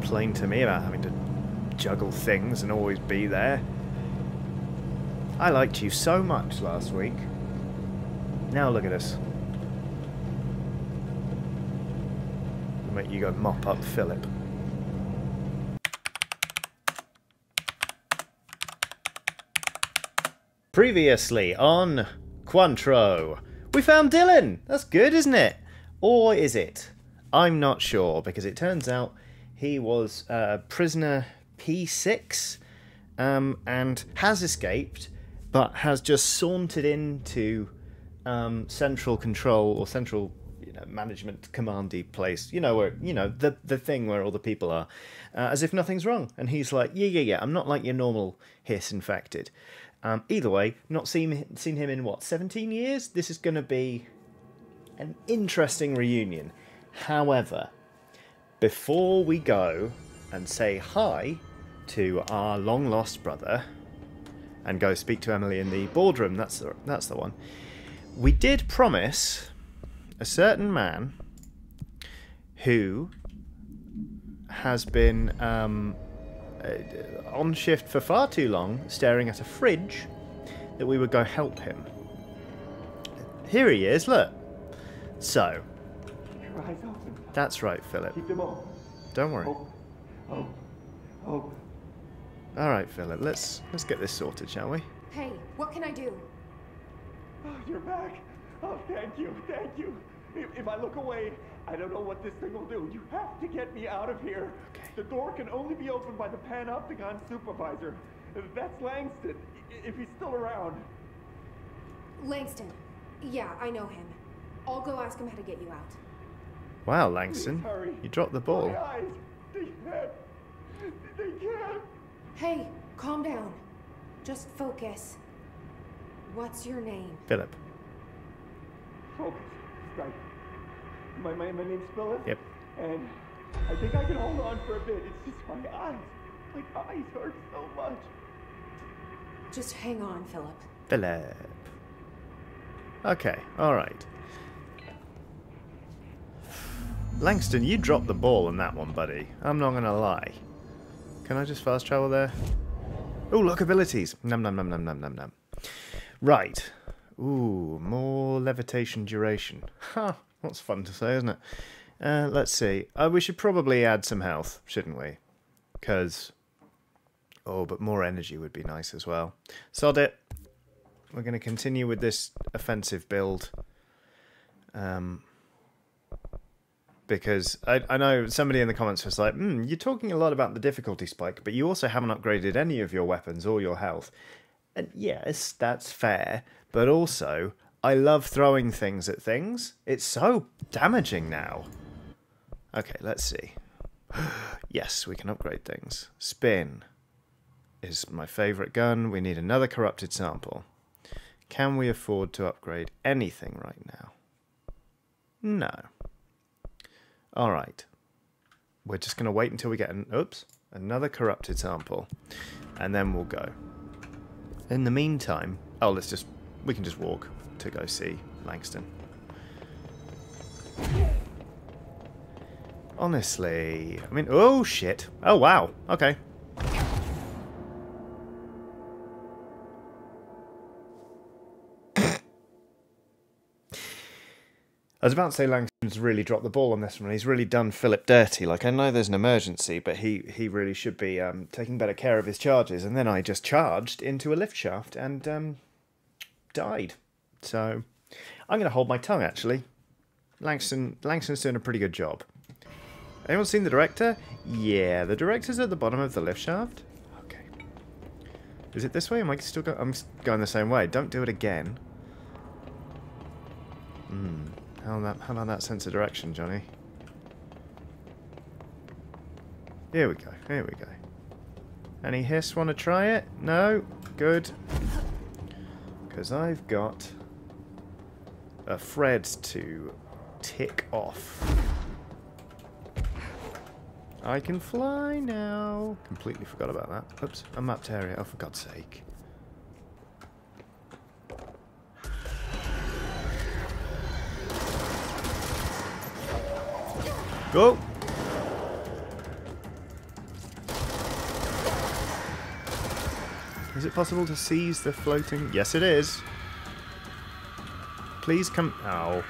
complain to me about having to juggle things and always be there. I liked you so much last week. Now look at us. Make you go mop up Philip. Previously on Quantro, we found Dylan. That's good, isn't it? Or is it? I'm not sure because it turns out he was uh, prisoner P6 um, and has escaped, but has just sauntered into um, central control or central you know, management commandy place. You know where you know the the thing where all the people are, uh, as if nothing's wrong. And he's like, yeah, yeah, yeah. I'm not like your normal hiss infected. Um, either way, not seen seen him in what 17 years. This is going to be an interesting reunion. However, before we go and say hi to our long lost brother and go speak to Emily in the boardroom, that's the, that's the one. We did promise a certain man who has been um, uh, on shift for far too long, staring at a fridge, that we would go help him. Here he is, look. So, Keep your eyes open. that's right, Philip. Keep them open. Don't worry. Oh, oh, oh. All right, Philip. Let's let's get this sorted, shall we? Hey, what can I do? Oh, you're back. Oh, thank you, thank you. If, if I look away, I don't know what this thing will do. You have to get me out of here. Okay. The door can only be opened by the Panopticon supervisor. That's Langston, if he's still around. Langston. Yeah, I know him. I'll go ask him how to get you out. Wow, Langston, you dropped the ball. They can't. They can't. Hey, calm down. Just focus. What's your name? Philip. Focus. Right. My, my, my name's Philip. Yep. And I think I can hold on for a bit. It's just my eyes. My eyes hurt so much. Just hang on, Philip. Philip. Okay, all right. Langston, you dropped the ball on that one, buddy. I'm not gonna lie. Can I just fast travel there? Oh, look, abilities. Num num num num num num num. Right. Ooh, more levitation duration. Ha! What's fun to say, isn't it? Uh, let's see. Uh, we should probably add some health, shouldn't we? Because. Oh, but more energy would be nice as well. Sod it. We're going to continue with this offensive build. Um, because I, I know somebody in the comments was like, mm, you're talking a lot about the difficulty spike, but you also haven't upgraded any of your weapons or your health. And yes, that's fair, but also, I love throwing things at things. It's so damaging now. Okay, let's see. yes, we can upgrade things. Spin is my favourite gun. We need another corrupted sample. Can we afford to upgrade anything right now? No. All right. We're just going to wait until we get an oops, another corrupted sample and then we'll go. In the meantime, oh, let's just we can just walk to go see Langston. Honestly, I mean, oh shit. Oh wow. Okay. Was about to say Langston's really dropped the ball on this one. He's really done Philip dirty. Like I know there's an emergency, but he he really should be um, taking better care of his charges. And then I just charged into a lift shaft and um, died. So I'm going to hold my tongue. Actually, Langston Langston's doing a pretty good job. Anyone seen the director? Yeah, the director's at the bottom of the lift shaft. Okay. Is it this way? Am I still go I'm going the same way. Don't do it again. Hmm. How that? How about that sense of direction, Johnny? Here we go. Here we go. Any hiss want to try it? No? Good. Because I've got a Fred to tick off. I can fly now. Completely forgot about that. Oops, a mapped area. Oh, for God's sake. Go. Is it possible to seize the floating? Yes, it is. Please come... Ow.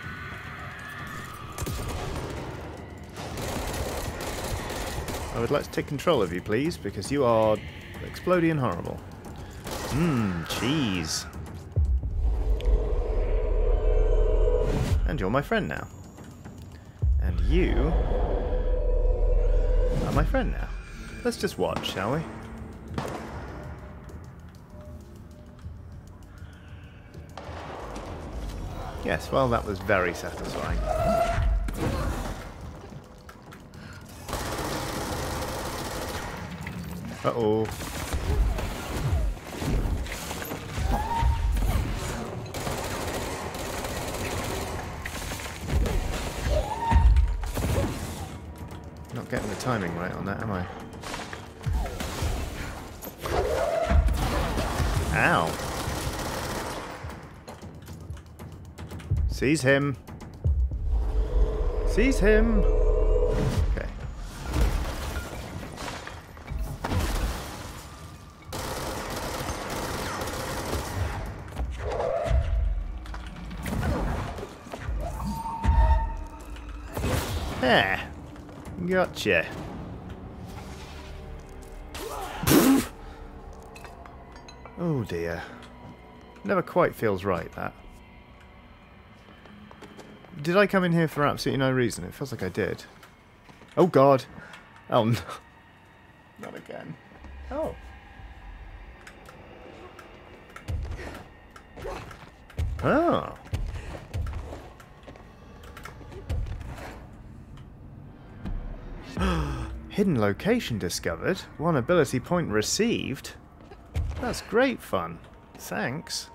I would like to take control of you, please, because you are exploding and horrible. Mmm, cheese. And you're my friend now. You are my friend now. Let's just watch, shall we? Yes, well, that was very satisfying. Uh-oh. Timing right on that, am I? Ow. Seize him. Seize him. Gotcha. oh dear. Never quite feels right, that. Did I come in here for absolutely no reason? It feels like I did. Oh god. Oh no. Not again. Oh. Oh. Hidden location discovered. One ability point received. That's great fun. Thanks.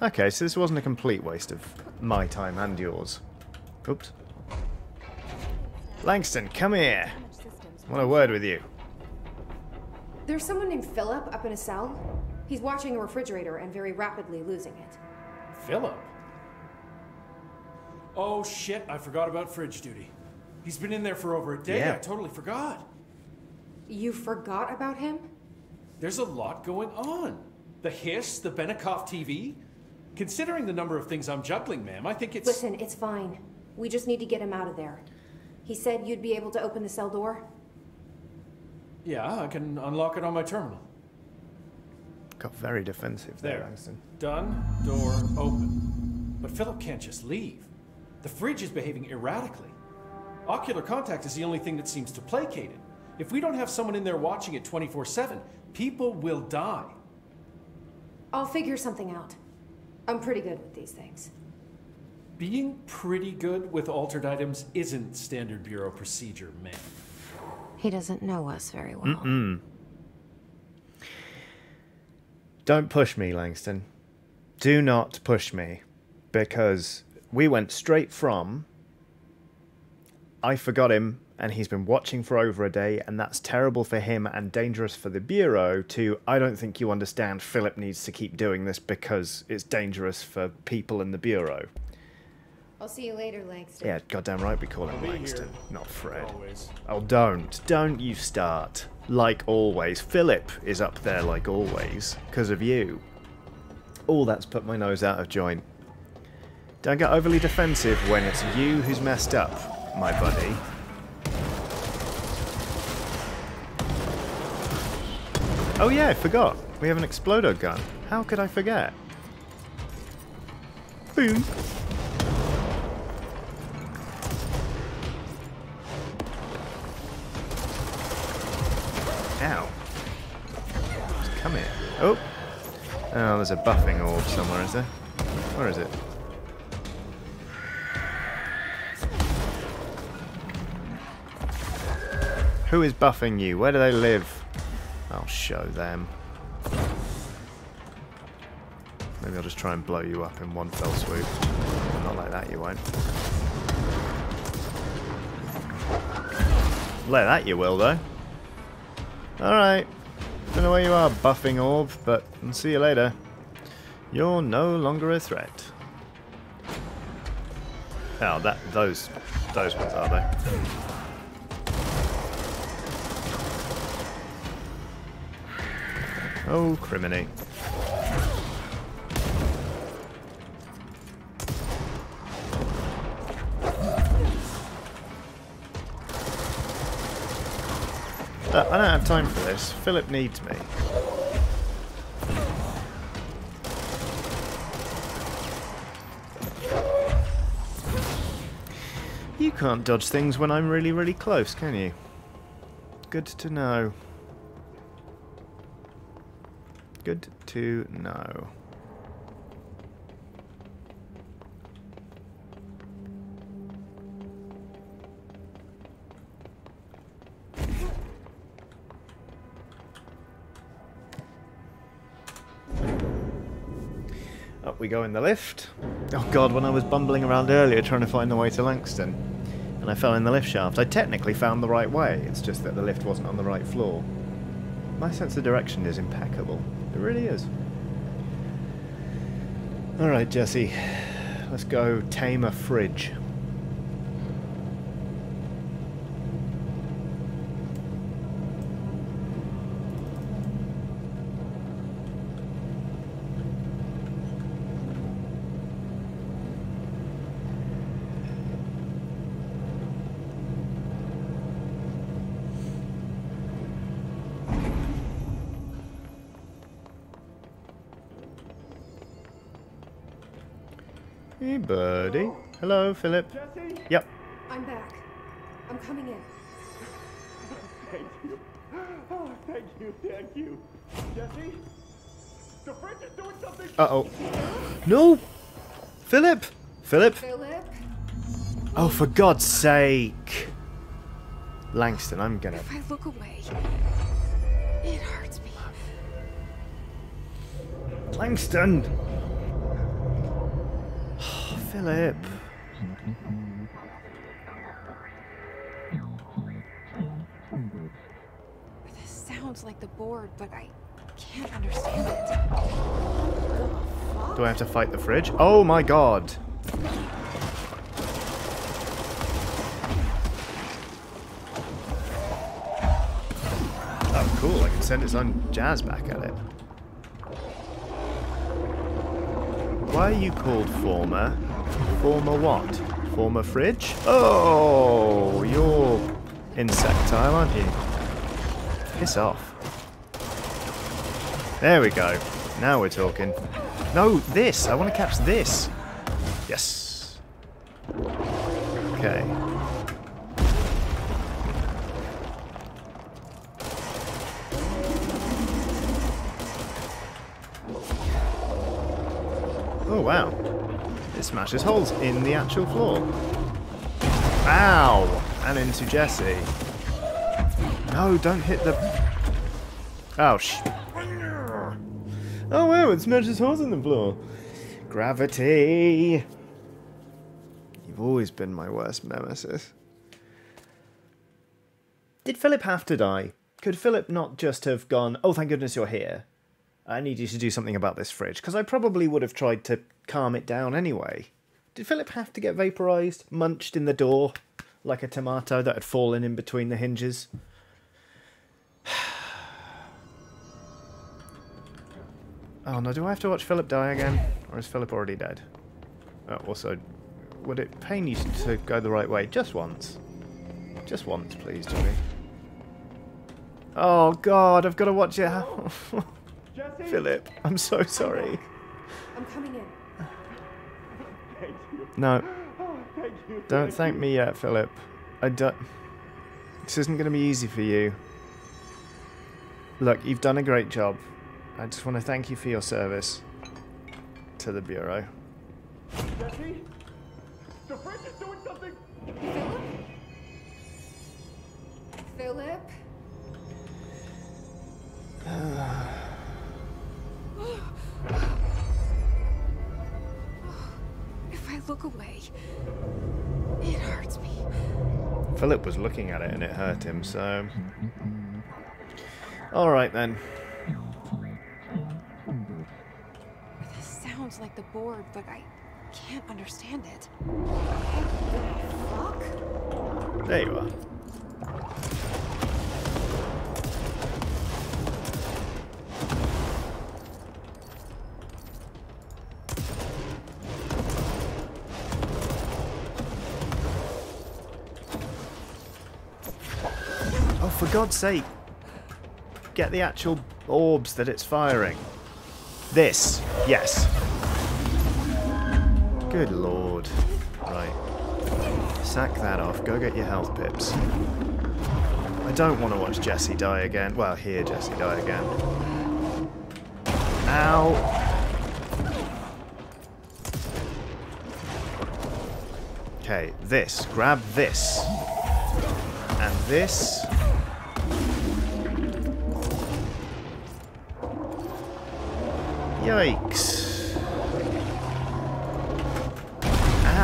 Okay, so this wasn't a complete waste of my time and yours. Oops. Langston, come here. Want a word with you. There's someone named Philip up in a cell. He's watching a refrigerator and very rapidly losing it. Philip? Oh shit, I forgot about fridge duty. He's been in there for over a day. Yeah. I totally forgot. You forgot about him? There's a lot going on. The hiss, the Benikoff TV. Considering the number of things I'm juggling, ma'am, I think it's. Listen, it's fine. We just need to get him out of there. He said you'd be able to open the cell door. Yeah, I can unlock it on my terminal. Got very defensive there, There. Langston. Done, door open. But Philip can't just leave. The fridge is behaving erratically. Ocular contact is the only thing that seems to placate it. If we don't have someone in there watching it 24 7, people will die. I'll figure something out. I'm pretty good with these things. Being pretty good with altered items isn't standard bureau procedure, man. He doesn't know us very well. Mm -mm. Don't push me, Langston. Do not push me. Because we went straight from I forgot him and he's been watching for over a day and that's terrible for him and dangerous for the Bureau to I don't think you understand Philip needs to keep doing this because it's dangerous for people in the Bureau. I'll see you later, Langston. Yeah, goddamn right we call him Langston, here. not Fred. Always. Oh, don't. Don't you start. Like always. Philip is up there like always, because of you. Oh, that's put my nose out of joint. Don't get overly defensive when it's you who's messed up, my buddy. Oh yeah, I forgot. We have an explodo gun. How could I forget? Boom. Ow. Come here. Oh. Oh, there's a buffing orb somewhere, is there? Where is it? Who is buffing you? Where do they live? Show them. Maybe I'll just try and blow you up in one fell swoop. Not like that, you won't. Like that you will, though. Alright. Don't know where you are, buffing orb, but I'll see you later. You're no longer a threat. Oh, that those those ones are they? Oh, criminy. Uh, I don't have time for this. Philip needs me. You can't dodge things when I'm really, really close, can you? Good to know. To know. Up we go in the lift. Oh god, when I was bumbling around earlier trying to find the way to Langston, and I fell in the lift shaft, I technically found the right way, it's just that the lift wasn't on the right floor. My sense of direction is impeccable. It really is. Alright, Jesse. Let's go tame a fridge. Hello, Philip. Jesse? Yep. I'm back. I'm coming in. Thank you. Oh, thank you, thank you. Jesse? The fridge is doing something. Uh-oh. No! Philip! Philip! Philip? Oh, for God's sake! Langston, I'm gonna... If I look away, it hurts me. Langston! Oh, Philip. Board, but I can't understand it. Do I have to fight the fridge? Oh my god! Oh, cool. I can send its own jazz back at it. Why are you called Former? Former what? Former fridge? Oh, you're insectile, aren't you? Piss off. There we go. Now we're talking. No, this. I want to catch this. Yes. Okay. Oh, wow. It smashes holes in the actual floor. Ow! And into Jesse. No, don't hit the... Oh. Oh, wow, it smashes holes in the floor. Gravity! You've always been my worst nemesis. Did Philip have to die? Could Philip not just have gone, oh, thank goodness you're here. I need you to do something about this fridge, because I probably would have tried to calm it down anyway. Did Philip have to get vaporized, munched in the door, like a tomato that had fallen in between the hinges? Oh no, do I have to watch Philip die again? Or is Philip already dead? Oh, also, would it pain you to go the right way just once? Just once, please, Jimmy. Oh god, I've got to watch it. Jesse? Philip, I'm so sorry. I'm coming in. Thank you. No, Oh, thank you. don't thank thank you. me yet, Philip. I don't. This isn't going to be easy for you. Look, you've done a great job. I just want to thank you for your service to the Bureau. Jesse? The fridge is doing something. Philip? Philip? if I look away, it hurts me. Philip was looking at it and it hurt him, so. Alright then. like the board, but I can't understand it. Fuck? There you are. Oh, for God's sake, get the actual orbs that it's firing. This, yes. Good lord. Right. Sack that off. Go get your health pips. I don't want to watch Jesse die again. Well, hear Jesse die again. Ow. Okay, this. Grab this. And this. Yikes.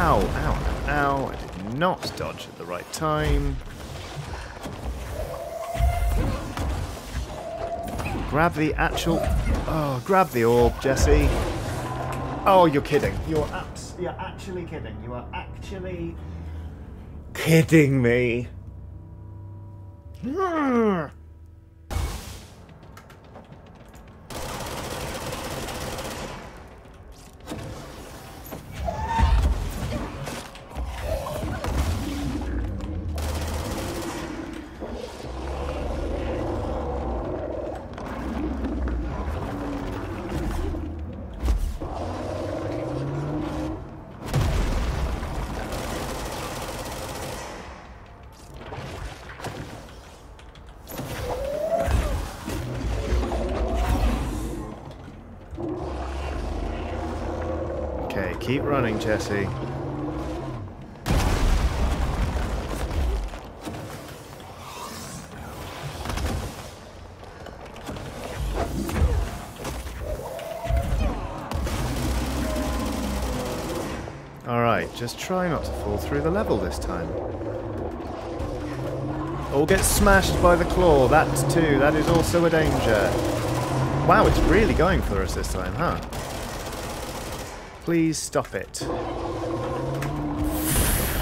Ow, ow, ow. I did not dodge at the right time. Grab the actual... Oh, grab the orb, Jesse. Oh, you're kidding. You're abs- You're actually kidding. You are actually kidding me. Hmm. Keep running, Jesse. Alright, just try not to fall through the level this time. Or get smashed by the claw, that too, that is also a danger. Wow, it's really going for us this time, huh? Please stop it.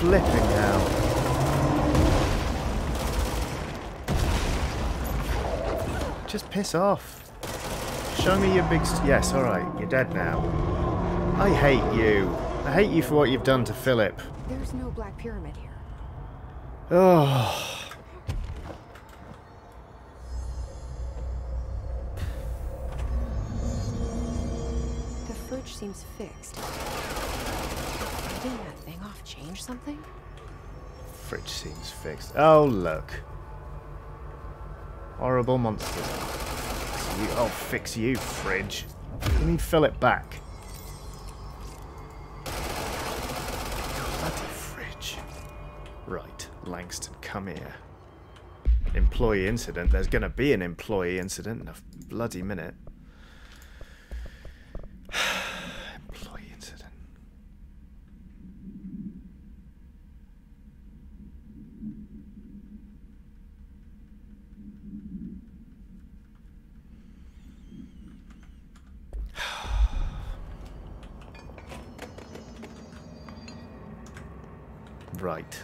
Flipping hell. Just piss off. Show me your big... St yes, alright, you're dead now. I hate you. I hate you for what you've done to Philip. There's no Black Pyramid here. Oh. Seems fixed. Didn't that thing off change something? Fridge seems fixed. Oh, look. Horrible monsters. You, I'll fix you, fridge. Let me fill it back. Bloody fridge. Right, Langston, come here. Employee incident. There's going to be an employee incident in a bloody minute. employee incident. Right.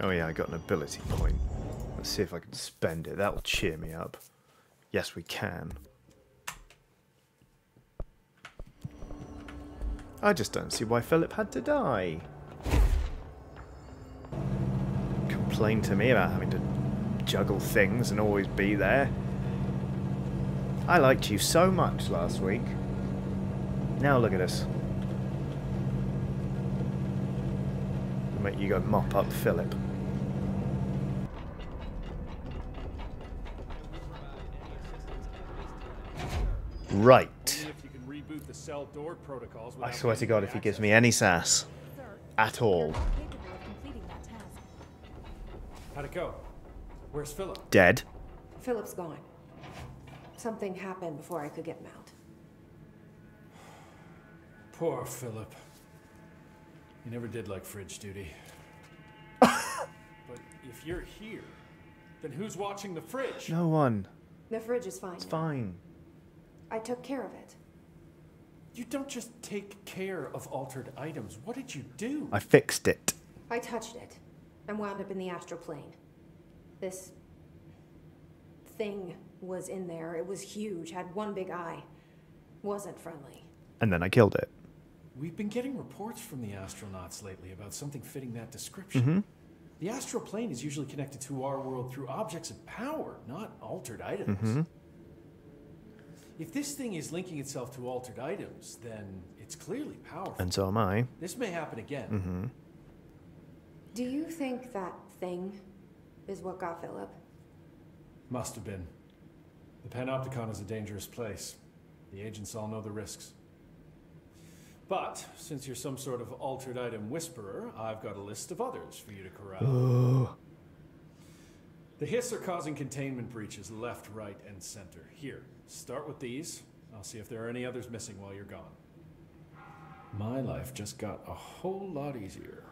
Oh yeah, I got an ability point. Let's see if I can spend it. That'll cheer me up. Yes, we can. I just don't see why Philip had to die. Complain to me about having to juggle things and always be there. I liked you so much last week. Now look at us. Make you go mop up Philip. Right. If you can reboot the cell door protocols I swear to God, if he gives me any sass at all, you're not capable of completing that task. How'd it go? Where's Philip? dead. Philip's gone. Something happened before I could get him out. Poor Philip. He never did like fridge duty. but if you're here, then who's watching the fridge? No one. The fridge is fine. It's now. fine. I took care of it. You don't just take care of altered items. What did you do? I fixed it. I touched it and wound up in the astral plane. This thing was in there. It was huge, had one big eye. Wasn't friendly. And then I killed it. We've been getting reports from the astronauts lately about something fitting that description. The astral plane is usually connected to our world through objects of power, not altered items. Mm-hmm. If this thing is linking itself to altered items, then it's clearly powerful. And so am I. This may happen again. Mm-hmm. Do you think that thing is what got Philip? Must have been. The Panopticon is a dangerous place. The agents all know the risks. But, since you're some sort of altered item whisperer, I've got a list of others for you to corral. The Hiss are causing containment breaches left, right, and center. Here, start with these. I'll see if there are any others missing while you're gone. My life just got a whole lot easier.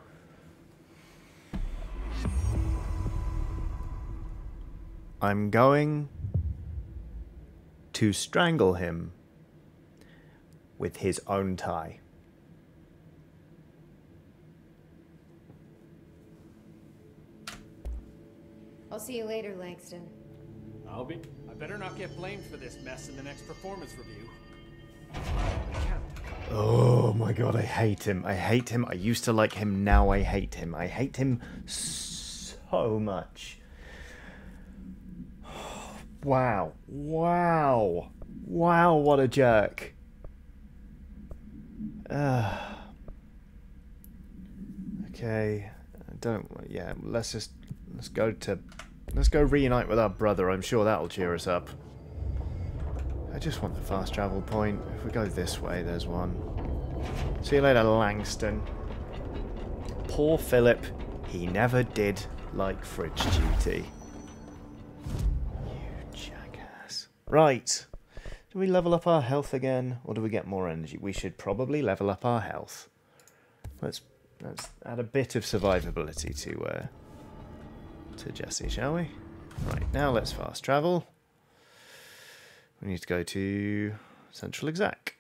I'm going to strangle him with his own tie. I'll see you later, Langston. I'll be. I better not get blamed for this mess in the next performance review. Oh my god, I hate him. I hate him. I used to like him, now I hate him. I hate him so much. Wow. Wow. Wow, what a jerk. Uh, okay. I don't yeah, let's just let's go to let's go reunite with our brother. I'm sure that'll cheer us up. I just want the fast travel point. If we go this way, there's one. See you later, Langston. Poor Philip. He never did like fridge duty. You jackass. Right. Do we level up our health again, or do we get more energy? We should probably level up our health. Let's let's add a bit of survivability to uh, to Jesse, shall we? Right now, let's fast travel. We need to go to Central Exec.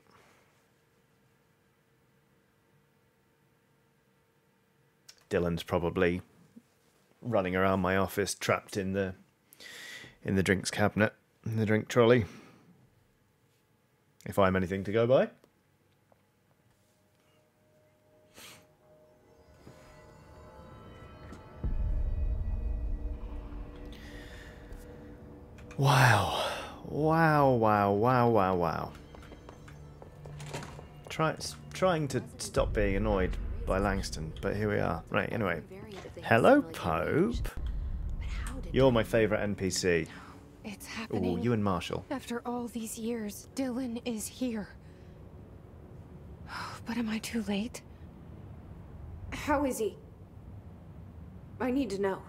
Dylan's probably running around my office, trapped in the in the drinks cabinet, in the drink trolley. If I'm anything to go by. Wow. Wow, wow, wow, wow, wow. Try, trying to stop being annoyed by Langston, but here we are. Right, anyway. Hello, Pope. You're my favourite NPC. It's Ooh, you and Marshall. After all these years, Dylan is here. But am I too late? How is he? I need to know.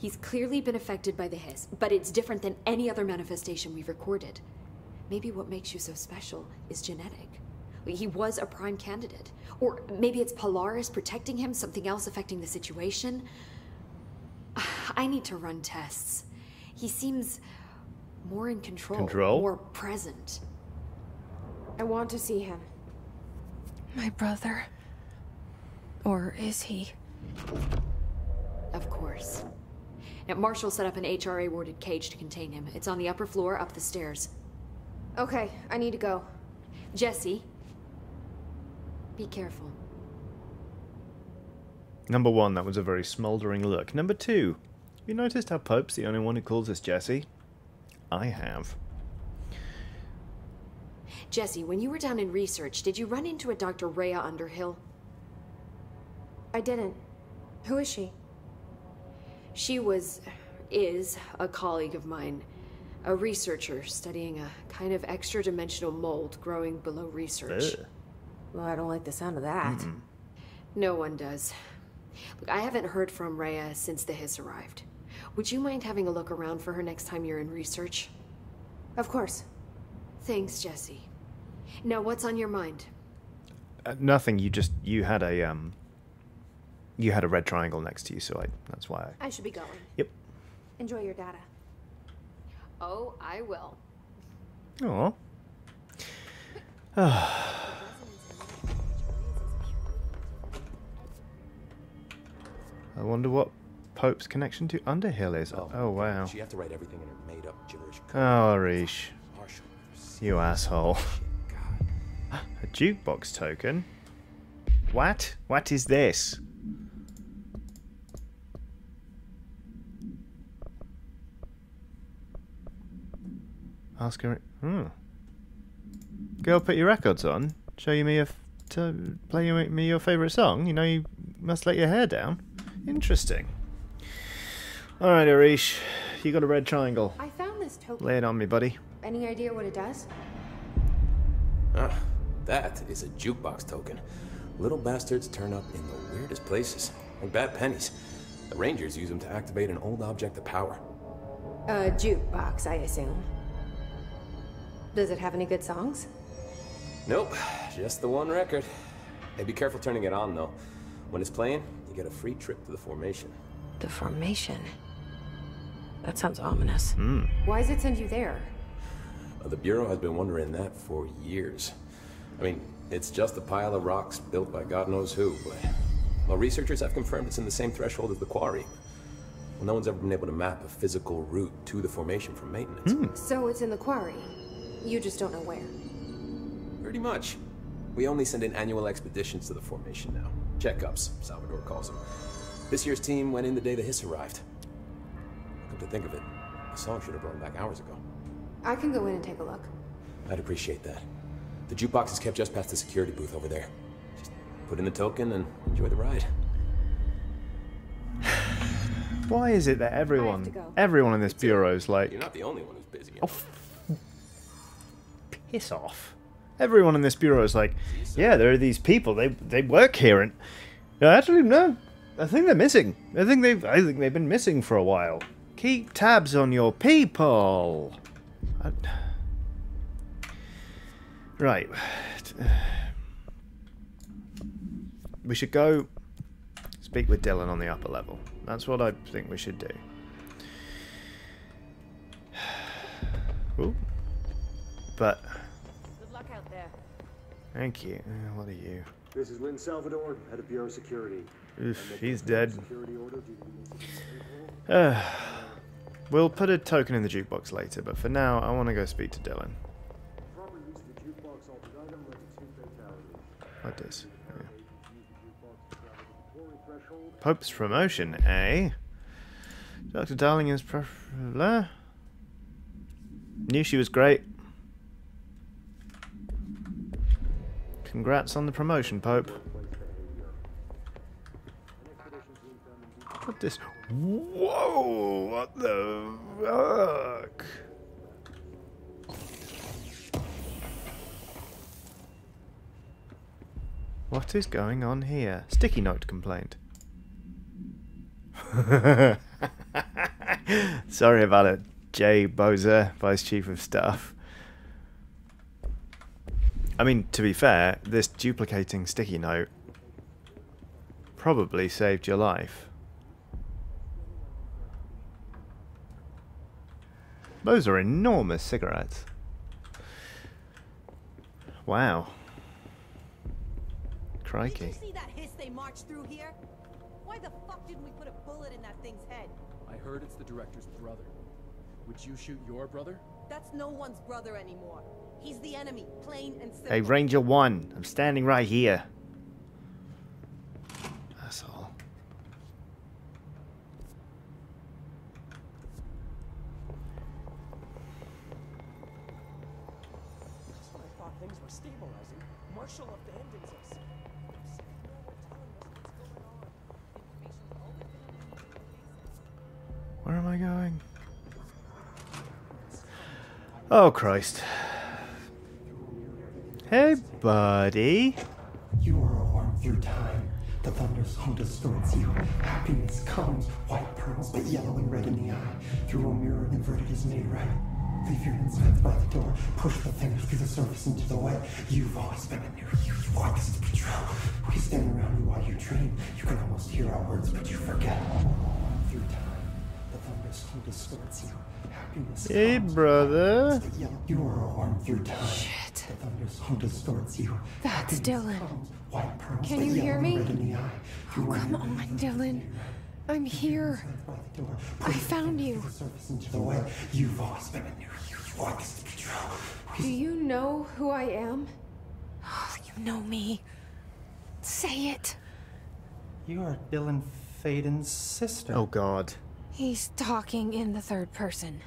He's clearly been affected by the hiss, but it's different than any other manifestation we've recorded. Maybe what makes you so special is genetic. He was a prime candidate. Or maybe it's Polaris protecting him, something else affecting the situation. I need to run tests. He seems more in control, Control? more present. I want to see him. My brother? Or is he? Of course. Now, Marshall set up an HRA warded cage to contain him. It's on the upper floor, up the stairs. Okay, I need to go. Jesse, be careful. Number one, that was a very smouldering look. Number two, you noticed how Pope's the only one who calls us Jesse? I have. Jesse, when you were down in research, did you run into a Dr. Rhea Underhill? I didn't. Who is she? She was, is, a colleague of mine. A researcher studying a kind of extra dimensional mold growing below research. Ugh. Well, I don't like the sound of that. No one does. Look, I haven't heard from Rhea since the hiss arrived. Would you mind having a look around for her next time you're in research? Of course. Thanks, Jesse. Now, what's on your mind? Uh, nothing. You just you had a um. You had a red triangle next to you, so I that's why. I, I should be going. yep. Enjoy your data. Oh, I will. Oh. I wonder what Pope's connection to Underhill is. Oh, oh wow. She have to write everything in her made-up gibberish. Oh, Arish. Marshall, You asshole. A jukebox token? What? What is this? Ask her. Hmm. Girl, put your records on. Show you me your. To play you me your favourite song. You know you must let your hair down. Interesting. All right, Arish, you got a red triangle. I found this token. Lay it on me, buddy. Any idea what it does? Ah, that is a jukebox token. Little bastards turn up in the weirdest places, like bad pennies. The Rangers use them to activate an old object of power. A jukebox, I assume. Does it have any good songs? Nope, just the one record. Hey, be careful turning it on, though. When it's playing, you get a free trip to the formation. The formation. That sounds ominous. Hmm. Why does it send you there? Uh, The Bureau has been wondering that for years. I mean, it's just a pile of rocks built by God knows who, but... Well, researchers have confirmed it's in the same threshold as the quarry. Well, no one's ever been able to map a physical route to the formation for maintenance. So it's in the quarry. You just don't know where. Pretty much. We only send in annual expeditions to the formation now. Checkups, Salvador calls them. This year's team went in the day the hiss arrived. Come to think of it, the song should have run back hours ago. I can go in and take a look. I'd appreciate that. The jukebox is kept just past the security booth over there. Just put in the token and enjoy the ride. Why is it that everyone, everyone in this bureau is like, You're not the only one who's busy. Oh, know. Piss off. Everyone in this bureau is like, yeah, there are these people. They they work here, and no, actually, no, I think they're missing. I think they've I think they've been missing for a while. Keep tabs on your people. I- Right. We should go speak with Dylan on the upper level. That's what I think we should do. Ooh. But thank you. Uh, What are you? This is Lin Salvador, head of Bureau Security. Oof, he's dead. Security order due to the Uh, we'll put a token in the jukebox later, but for now, I want to go speak to Dylan. proper use of the jukebox altered item led to two fatalities. Like this. Yeah. Use the jukebox to travel to the quarry threshold. Pope's promotion, eh? Dr. Darling is. Knew she was great. Congrats on the promotion, Pope. What this? Whoa! What the fuck? What is going on here? Sticky note complaint. Sorry about it, Jay Bozer, Vice Chief of Staff. I mean, to be fair, this duplicating sticky note probably saved your life. Those are enormous cigarettes. Wow. Crikey. Did you see that hiss they marched through here? Why the fuck didn't we put a bullet in that thing's head? I heard it's the director's brother. Would you shoot your brother? That's no one's brother anymore. He's the enemy, plain and simple. Hey, Ranger 1, I'm standing right here. Asshole. Oh, Christ. Hey, buddy. You are a worm through time. The thunder's home distorts you. Happiness comes, white pearls, but yellow and red in the eye. Through a mirror, inverted is made right. Leave your insides by the door. Push the fingers through the surface into the white. You've always been in there. You want us to patrol. We stand around you while you dream. You can almost hear our words, but you forget. Through time, the thunder's home distorts you. Happiness Hey, comes, brother. but yellow. You are a worm through time. Shit. The thunder's home distorts you. That's Dylan. comes, White pearls, Can you hear me? red in the eye. Oh, through a Come on, Dylan. I'm here. by the door. I found you. through the surface into the white. You've always been in there. You want us to. Do you know who I am? Oh, you know me. Say it. You are Dylan Faden's sister. Oh, God. He's talking in the third person.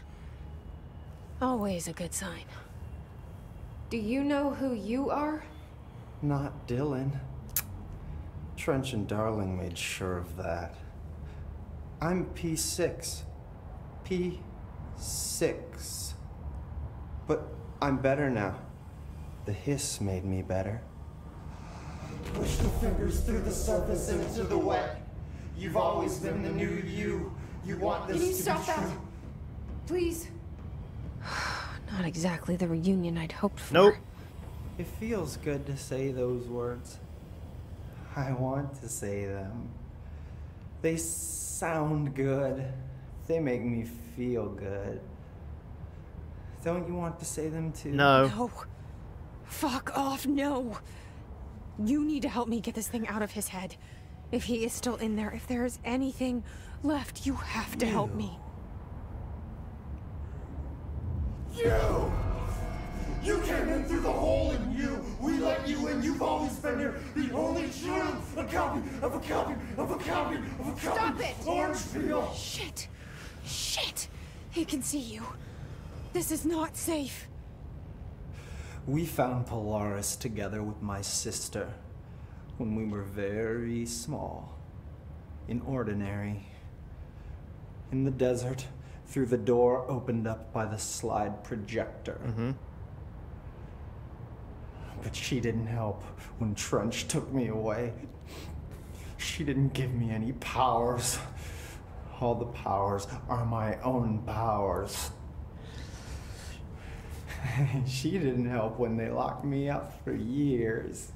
Always a good sign. Do you know who you are? Not Dylan. Trench and Darling made sure of that. I'm P6. P6. But I'm better now. The hiss made me better. Push the fingers through the surface into the wet. You've always been the new you. You want this Can you to stop that? Please. Not exactly the reunion I'd hoped for. Nope. It feels good to say those words. I want to say them. They sound good. They make me feel good. Don't you want to say them too? No. No. Fuck off, no. You need to help me get this thing out of his head. If he is still in there, if there is anything left, you have to help me. You! You came in through the hole in you! We let you in! You've always been here! The only true! A copy of a copy of a copy of a copy! Stop it! Orange peel! Shit! Shit! He can see you. This is not safe. We found Polaris together with my sister when we were very small. In ordinary. In the desert, through the door opened up by the slide projector. Mm-hmm. But she didn't help when Trench took me away. She didn't give me any powers. All the powers are my own powers. she didn't help when they locked me up for years.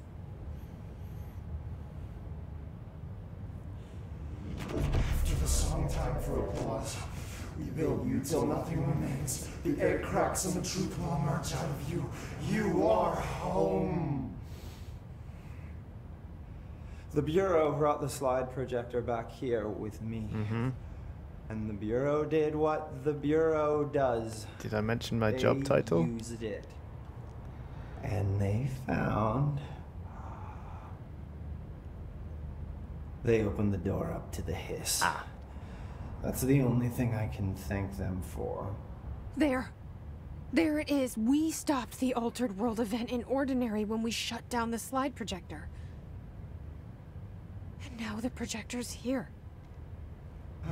After the song time for applause, we build you till nothing remains. The air cracks and the truth will emerge out of you. You are home. The Bureau brought the slide projector back here with me. Mm-hmm. And the Bureau did what the Bureau does. Did I mention my They job title? used it. And they found. They opened the door up to the hiss. Ah. That's the only thing I can thank them for. There. There it is. We stopped the Altered World event in Ordinary when we shut down the slide projector. And now the projector's here.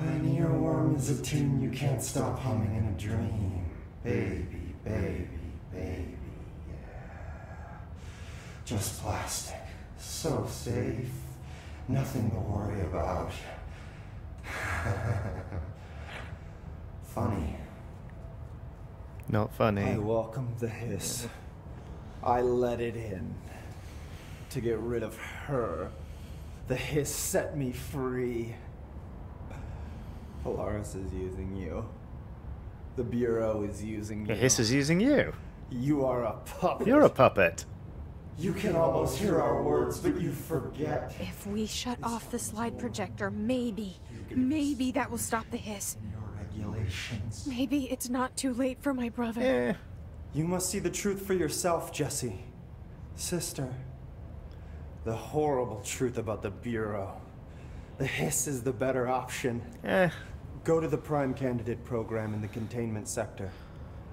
An earworm is a tune you can't stop humming in a dream. Baby, baby, baby, yeah. Just plastic. So safe. Nothing to worry about. Funny. Not funny. I welcomed the hiss. I let it in. To get rid of her. The hiss set me free. Polaris is using you. The Bureau is using you. The hiss is using you. You are a puppet. You're a puppet. You can almost hear our words, but you forget. If we shut off the slide projector, maybe, maybe that will stop the hiss. Regulations. Maybe it's not too late for my brother. Eh. You must see the truth for yourself, Jesse. Sister. The horrible truth about the Bureau. The hiss is the better option. Eh. Go to the Prime Candidate program in the containment sector.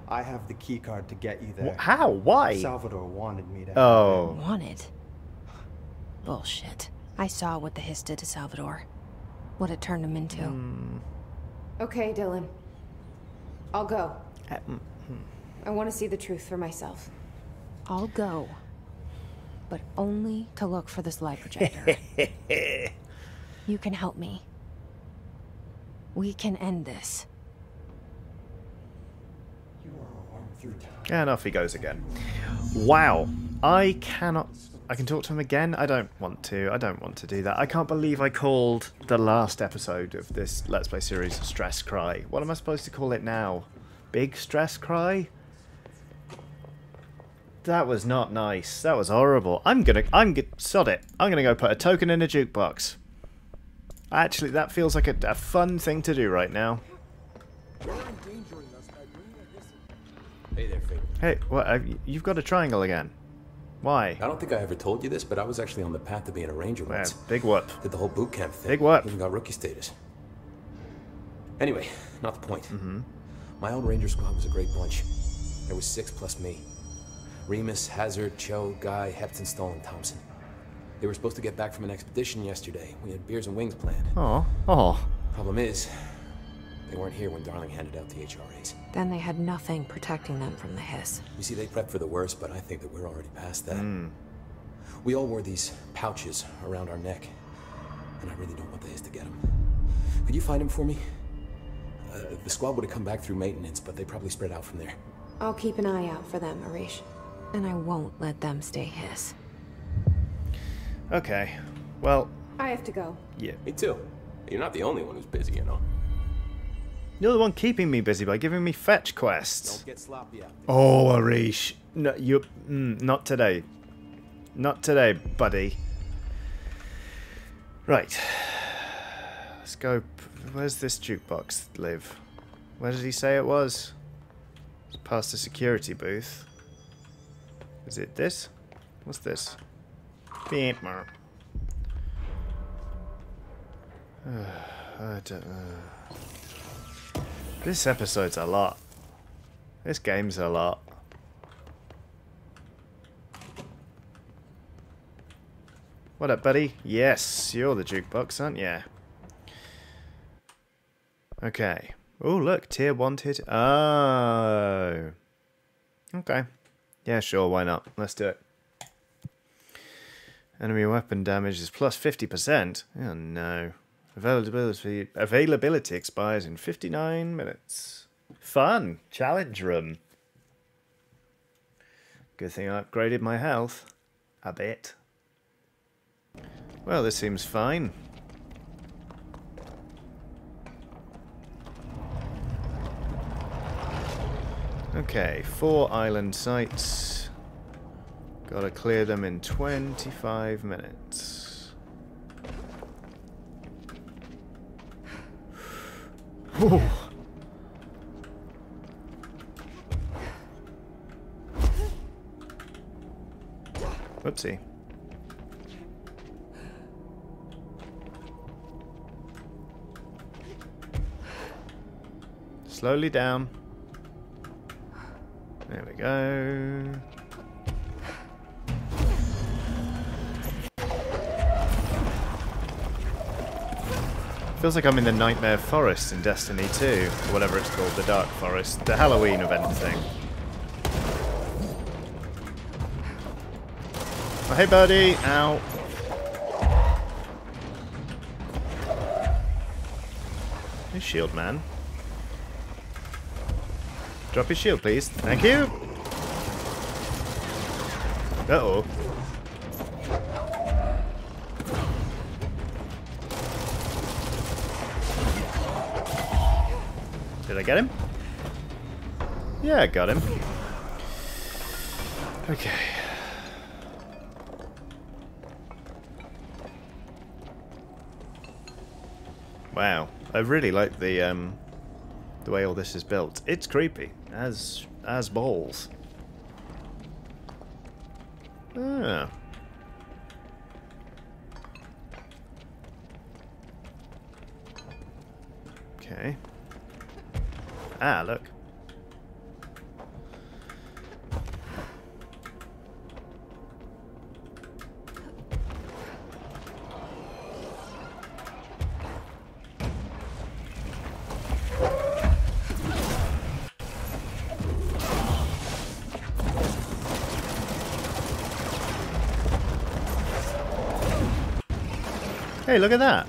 I have the keycard to get you there. Wh- How? Why? Salvador wanted me to. Oh. Wanted? Bullshit. I saw what the hiss did to Salvador. What it turned him into. Hmm. Okay, Dylan. I'll go. Uh, mm, I want to see the truth for myself. I'll go. But only to look for this slide projector. you can help me. We can end this. And off he goes again. Wow. I cannot... I can talk to him again? I don't want to. I don't want to do that. I can't believe I called the last episode of this Let's Play series Stress Cry. What am I supposed to call it now? Big Stress Cry? That was not nice. That was horrible. I'm gonna... I'm gonna... Sod it. I'm gonna go put a token in a jukebox. Actually, that feels like a, a fun thing to do right now. Hey there, Fig. Hey, what? Uh, Have you've got a triangle again. Why? I don't think I ever told you this, but I was actually on the path to being a ranger Yeah, once. big whoop. Did the whole boot camp thing. Big whoop. Even got rookie status. Anyway, not the point. Mm-hmm. My own ranger squad was a great bunch. There was six plus me. Remus, Hazard, Cho, Guy, Hepton, Stoll, and Thompson. They were supposed to get back from an expedition yesterday. We had beers and wings planned. Oh, oh. Problem is, they weren't here when Darling handed out the HRAs. Then they had nothing protecting them from the hiss. You see, they prepped for the worst, but I think that we're already past that. Hmm. We all wore these pouches around our neck, and I really don't want the hiss to get them. Could you find them for me? Uh, the squad would have come back through maintenance, but they probably spread out from there. I'll keep an eye out for them, Arish. And I won't let them stay hiss. Okay. Well, I have to go. yeah. Me too. You're not the only one who's busy, you know. You're the one keeping me busy by giving me fetch quests. Don't get sloppy out Oh, Arish. No, you. Mm, not today. Not today, buddy. Right. Let's go. Where's this jukebox live? Where did he say it was? It's past the security booth. Is it this? What's this? Beep. mer. I don't know. This episode's a lot. This game's a lot. What up, buddy? Yes, you're the jukebox, aren't you? Okay. Oh, look, tier wanted. Oh. Okay. Yeah, sure, why not? Let's do it. Enemy weapon damage is plus 50%. Oh, no. Availability, availability expires in 59 minutes. Fun. Challenge room. Good thing I upgraded my health. A bit. Well, this seems fine. Okay, four island sites. Gotta clear them in 25 minutes. Whew. Whoopsie. Slowly down. There we go. Feels like I'm in the Nightmare Forest in Destiny 2, or whatever it's called, the Dark Forest, the Halloween event thing. Oh, hey, buddy! Ow. Hey, shield man. Drop your shield, please. Thank you! Uh-oh. Did I get him? Yeah, I got him. Okay. Wow. I really like the um the way all this is built. It's creepy, as as balls. Ah. Okay. Ah, look. Hey, look at that.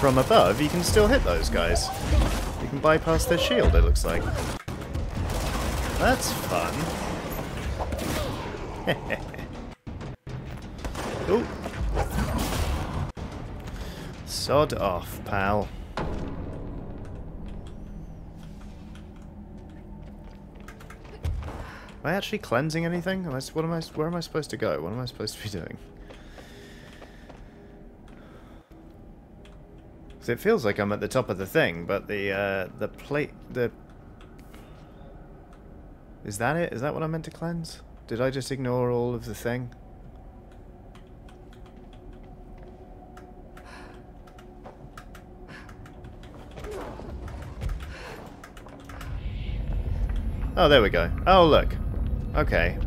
From above, you can still hit those guys. Bypass their shield, it looks like. That's fun. Ooh. Sod off, pal. Am I actually cleansing anything? Am I, what am I? Where am I supposed to go? What am I supposed to be doing? It feels like I'm at the top of the thing, but the uh, the plate the is that it? Is that what I meant to cleanse? Did I just ignore all of the thing? Oh, there we go. Oh, look. Okay.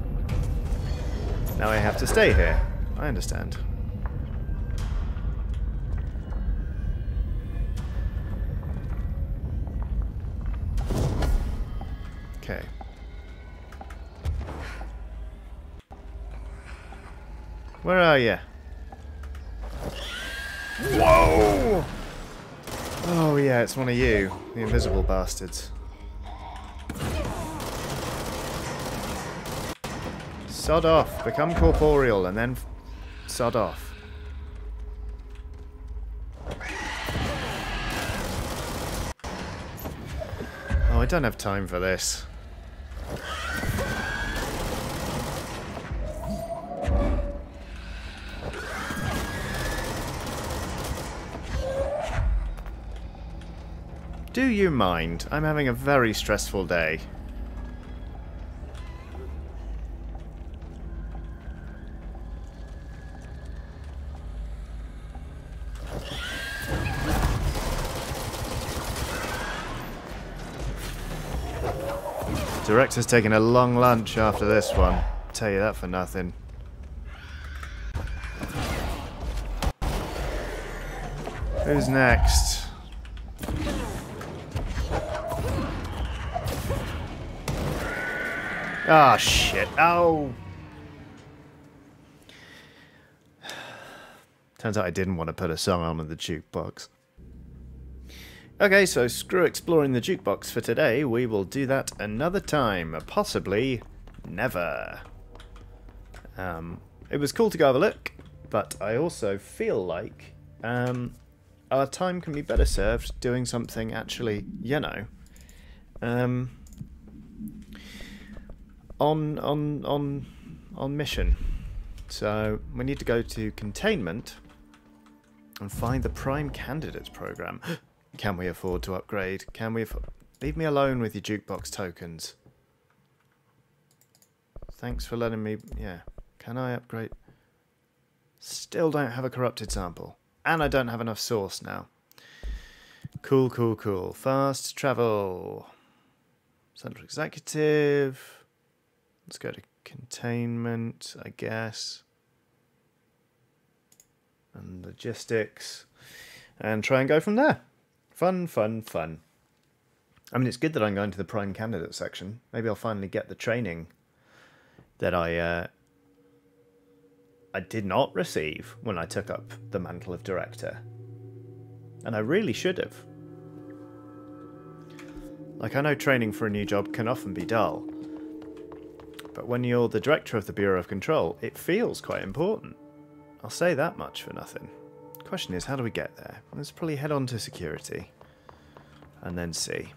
Now I have to stay here. I understand. Where are you? Whoa! Oh yeah, it's one of you, the invisible bastards. Sod off, become corporeal, and then sod off. Oh, I don't have time for this. Do you mind? I'm having a very stressful day. Director's taking a long lunch after this one. Tell you that for nothing. Who's next? Ah, shit. Oh. Turns out I didn't want to put a song on in the jukebox. Okay, so screw exploring the jukebox for today. We will do that another time. Possibly never. Um, it was cool to go have a look, but I also feel like um, our time can be better served doing something actually, you know, um, on on on on mission. So we need to go to containment and find the prime candidates program. Can we afford to upgrade? Can we afford... Leave me alone with your jukebox tokens. Thanks for letting me... Yeah. Can I upgrade? Still don't have a corrupted sample. And I don't have enough source now. Cool, cool, cool. Fast travel. Central Executive. Let's go to containment, I guess. And logistics. And try and go from there. Fun, fun, fun. I mean, it's good that I'm going to the prime candidate section. Maybe I'll finally get the training that I uh, I did not receive when I took up the mantle of director, and I really should have. Like I know training for a new job can often be dull, but when you're the director of the Bureau of Control, it feels quite important. I'll say that much for nothing. Question is, how do we get there? Let's probably head on to security. And then see.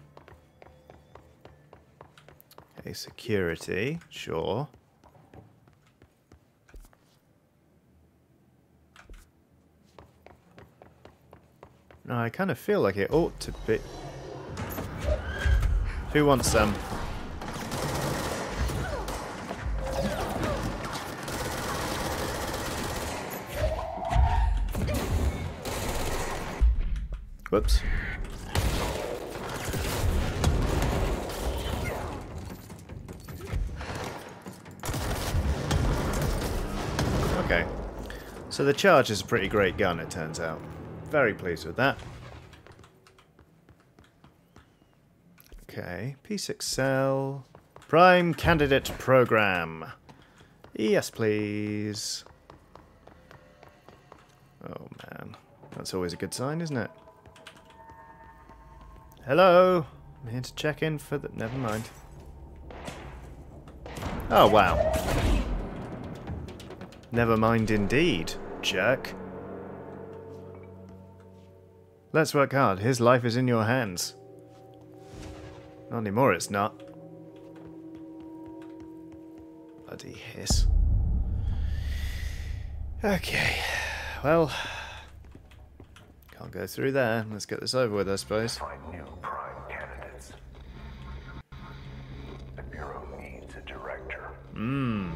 Okay, security, sure. No, I kind of feel like it ought to be... Who wants some? Whoops. Okay. So the charge is a pretty great gun, it turns out. Very pleased with that. Okay, P6L. Prime Candidate Program. Yes, please. Oh, man. That's always a good sign, isn't it? Hello? I'm here to check in for the... Never mind. Oh, wow. Never mind indeed, jerk. Let's work hard. His life is in your hands. Not anymore, it's not. Bloody hiss. Okay. Well, go through there. Let's get this over with, I suppose. Find new prime candidates. The Bureau needs a director. Mmm.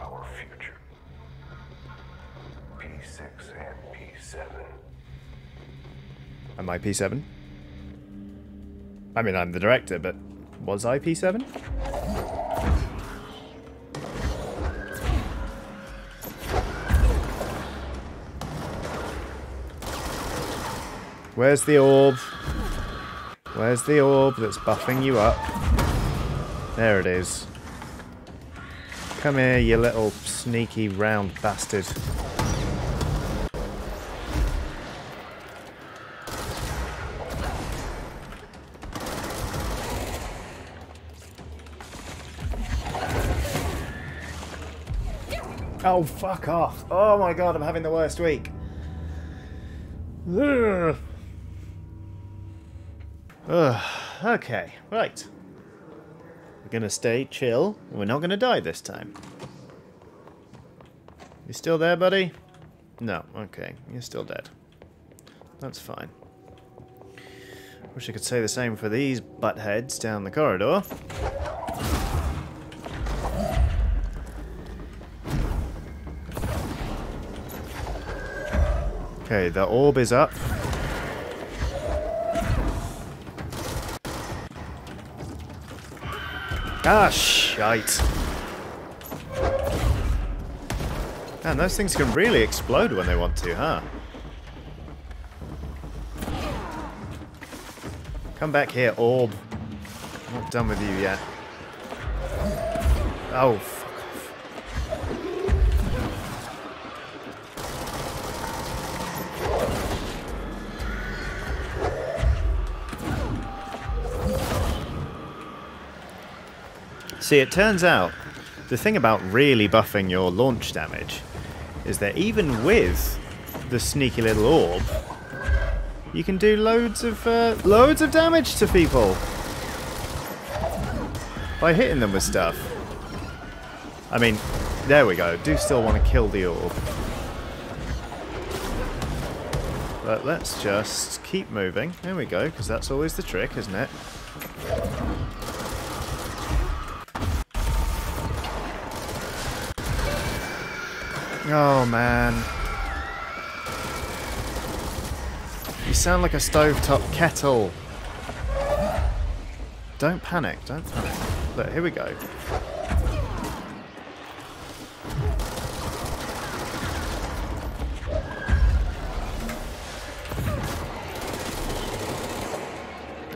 Our future. P6 and P7. Am I P7? I mean, I'm the director, but Was I P7? Where's the orb? Where's the orb that's buffing you up? There it is. Come here, you little sneaky round bastard. Oh, fuck off. Oh my god, I'm having the worst week. Ugh. Ugh. Okay, right. We're gonna stay chill. We're not gonna die this time. You still there, buddy? No, okay. You're still dead. That's fine. Wish I could say the same for these buttheads down the corridor. Okay, the orb is up. Ah, shite. Man, those things can really explode when they want to, huh? Come back here, orb. I'm not done with you yet. Oh, See, it turns out the thing about really buffing your launch damage is that even with the sneaky little orb, you can do loads of uh, loads of damage to people by hitting them with stuff. I mean, there we go. Do still want to kill the orb. But let's just keep moving. There we go, because that's always the trick, isn't it? Oh man. You sound like a stovetop kettle. Don't panic, don't panic. Look, here we go.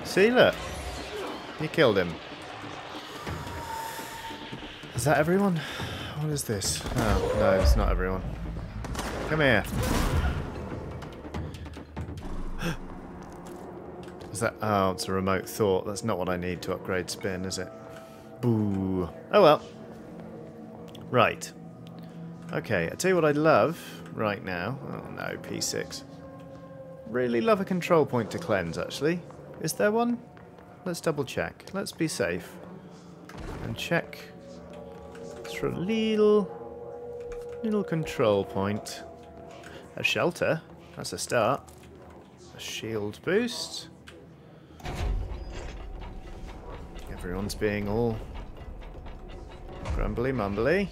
See, look. You killed him. Is that everyone? What is this? Oh, no, it's not everyone. Come here. Is that... Oh, it's a remote thought. That's not what I need to upgrade spin, is it? Boo. Oh well. Right. Okay, I tell you what I'd love right now. Oh no, P6. Really love a control point to cleanse, actually. Is there one? Let's double check. Let's be safe. And check for a little, little control point. A shelter. That's a start. A shield boost. Everyone's being all grumbly mumbly.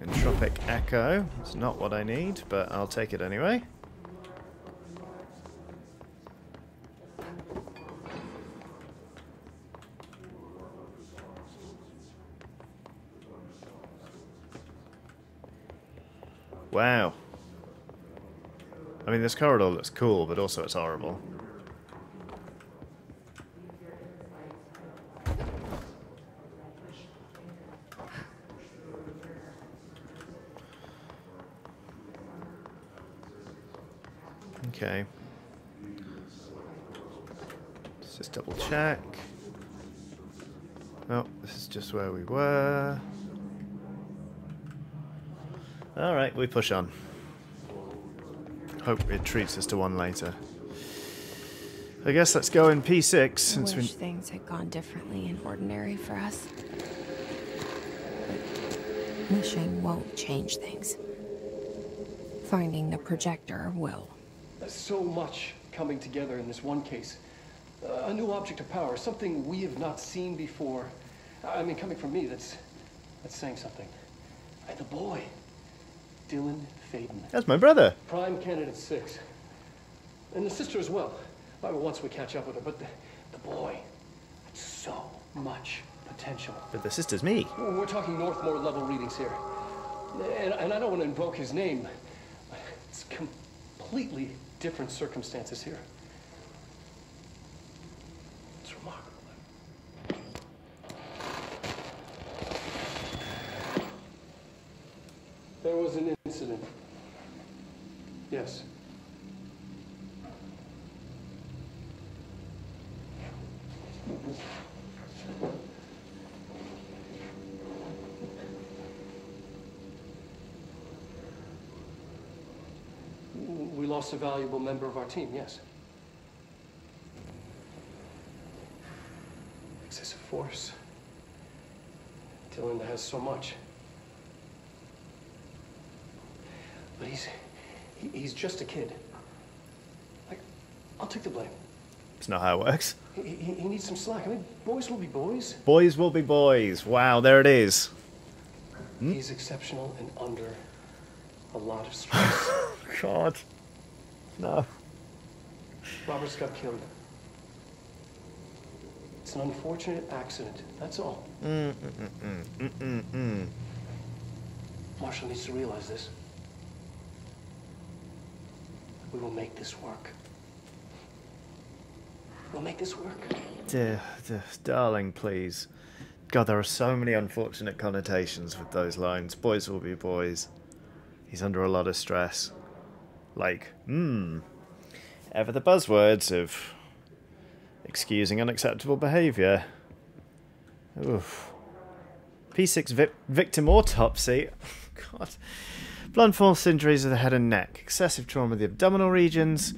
Entropic Echo. It's not what I need, but I'll take it anyway. Wow. I mean, this corridor looks cool, but also it's horrible. Okay. Let's just double check. Oh, this is just where we were. Alright, we push on. Hope it treats us to one later. I guess let's go in P6 I since wish we... things had gone differently in ordinary for us. But wishing won't change things. Finding the projector will. There's so much coming together in this one case. Uh, a new object of power, something we have not seen before. I mean, coming from me, that's that's saying something. And the boy, Dylan Faden. That's my brother. Prime candidate six. And the sister as well. Right, once we catch up with her, but the, the boy, has so much potential. But the sister's me. We're talking Northmoor level readings here. And, and I don't want to invoke his name. It's completely different circumstances here. It's remarkable. There was an incident. Yes. We lost a valuable member of our team, yes. Excessive force. Dylan has so much. But he's he, he's just a kid. Like, I'll take the blame. It's not how it works. He, he, he needs some slack. I mean, boys will be boys. Boys will be boys. Wow, there it is. He's exceptional and under a lot of stress. God. No. Robert's got killed. It's an unfortunate accident. That's all. Mm, mm, mm, mm, mm, mm. Marshall needs to realize this. We will make this work. We'll make this work. Dear, dear, darling, please. God, there are so many unfortunate connotations with those lines. Boys will be boys. He's under a lot of stress. Like, hmm. Ever the buzzwords of excusing unacceptable behaviour. Oof. P6 vi victim autopsy. God. Blunt force injuries of the head and neck, excessive trauma of the abdominal regions,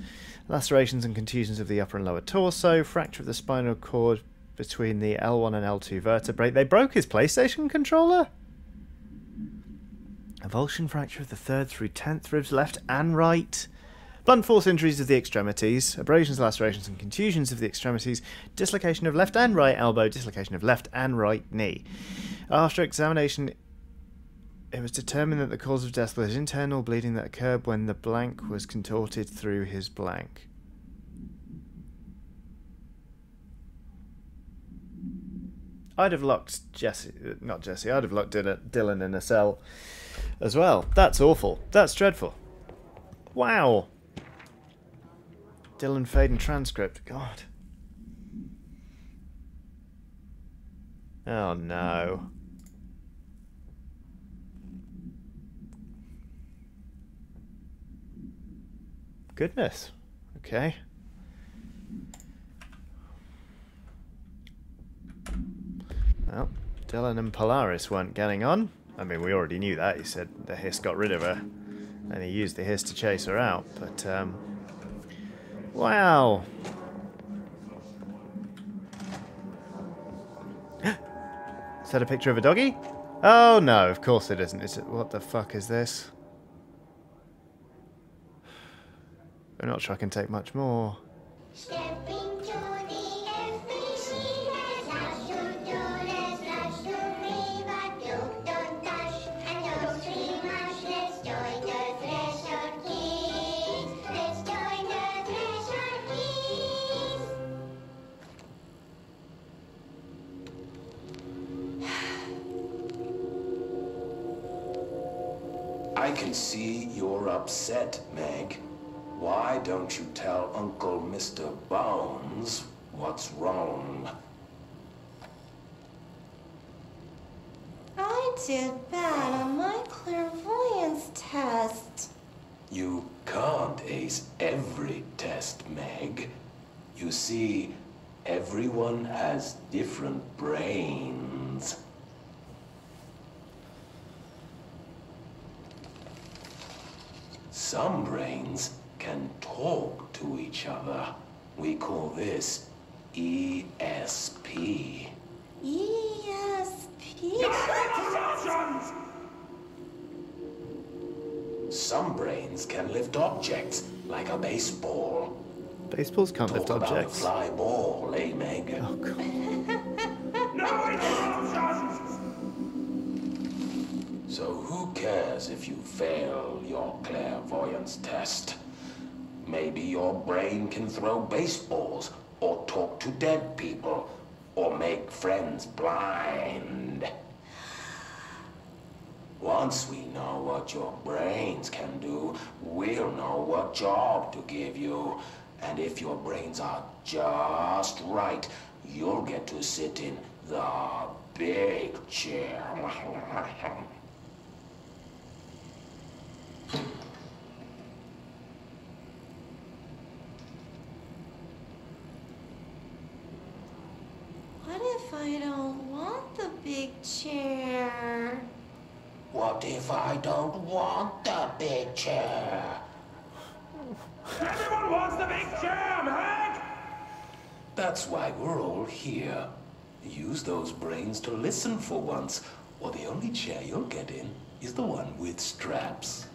lacerations and contusions of the upper and lower torso, fracture of the spinal cord between the L1 and L2 vertebrae. They broke his PlayStation controller? Avulsion fracture of the third through tenth ribs, left and right. Blunt force injuries of the extremities, abrasions, lacerations, and contusions of the extremities, dislocation of left and right elbow, dislocation of left and right knee. After examination, it was determined that the cause of death was internal bleeding that occurred when the blank was contorted through his blank. I'd have locked Jesse, not Jesse, I'd have locked Dylan in a cell as well. That's awful. That's dreadful. Wow. Dylan Faden transcript. God. Oh no. Goodness. Okay. Well, Dylan and Polaris weren't getting on. I mean, we already knew that. He said the hiss got rid of her. And he used the hiss to chase her out. But, um... Wow. is that a picture of a doggy? Oh, no, of course it isn't. Is it, what the fuck is this? I'm not sure I can take much more. Different brains. Some brains can talk to each other. We call this ESP. ESP? Some brains can lift objects, like a baseball. Baseballs can't Talk lift about objects. a fly ball, eh, Meg? Oh, God. So who cares if you fail your clairvoyance test? Maybe your brain can throw baseballs, or talk to dead people, or make friends blind. Once we know what your brains can do, we'll know what job to give you. And if your brains are just right, you'll get to sit in the big chair. What if I don't want the big chair? What if I don't want the big chair? Everyone wants the big chair, Hank! That's why we're all here. Use those brains to listen for once, or the only chair you'll get in is the one with straps.